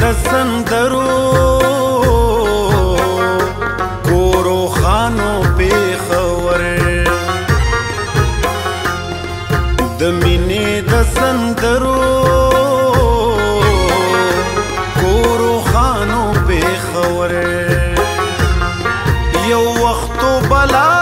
د سندرو کورو خانو پیښور د مینې د سندرو کورو خانو پیښور یو وختو بلا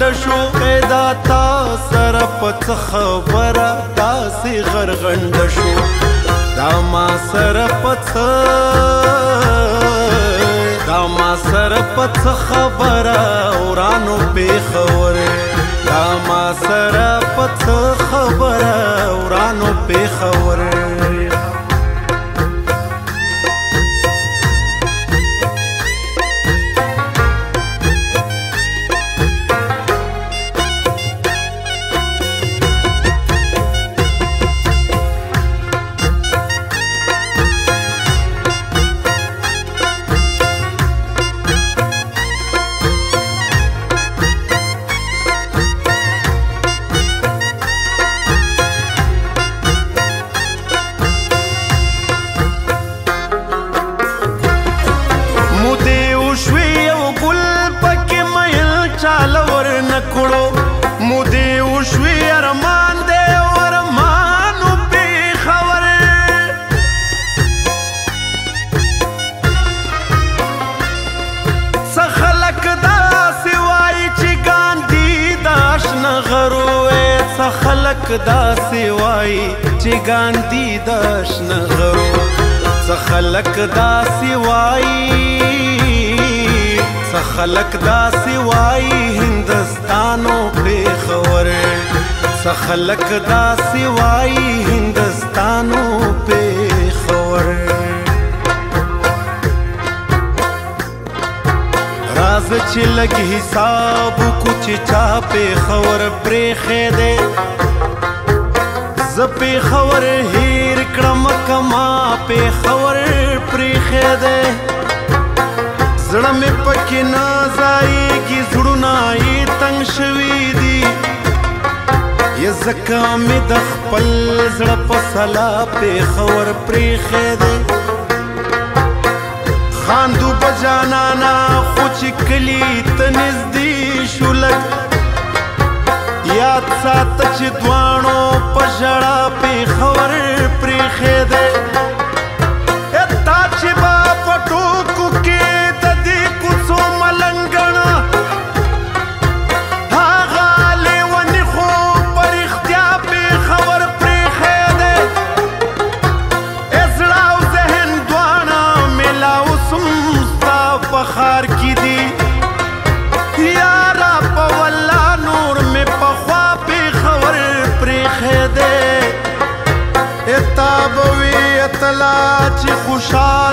ټنډ شو پیدا تا سره پڅ خبره تاسې غرغنډ شو دا ما سره پڅ دا ما سره پڅ خبره ورانو په خبره دا ما سره پڅ خبره ورانو په خبره خلق دا سوای چې ګاندی دشن غرو څه خلق دا سوای څه خلق دا سوای هندستانو په خبر څه خلق دا سوای هندستانو په راز چې لګ حساب کو چې چا په خبر پرې خېده زپې خبر هیر کړم کما په خبر پرې خېده زړه مې پکې نازای کی زړونه یې تنگ شوي دي یا زکه مې د خپل زړه په سلا په خبر پرې خېده خاندو بجانا کلی تنزدې شولک یاد سات چې دوانو پښړا সংসার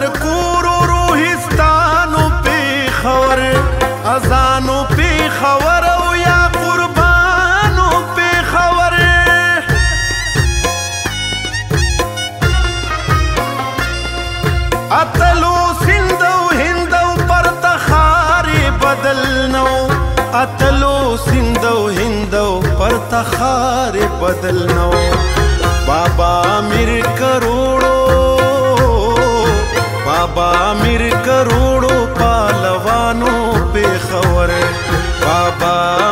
پر کورو روحستانو پی خور ازانو پی خور او یا قربانو پی خور اتلو سندو هندو پر تخاری بدل نو اتلو سندو هندو پر تخاری بدل نو بابا امیر کروڑو امیر کروڑو پالوانو په خبر بابا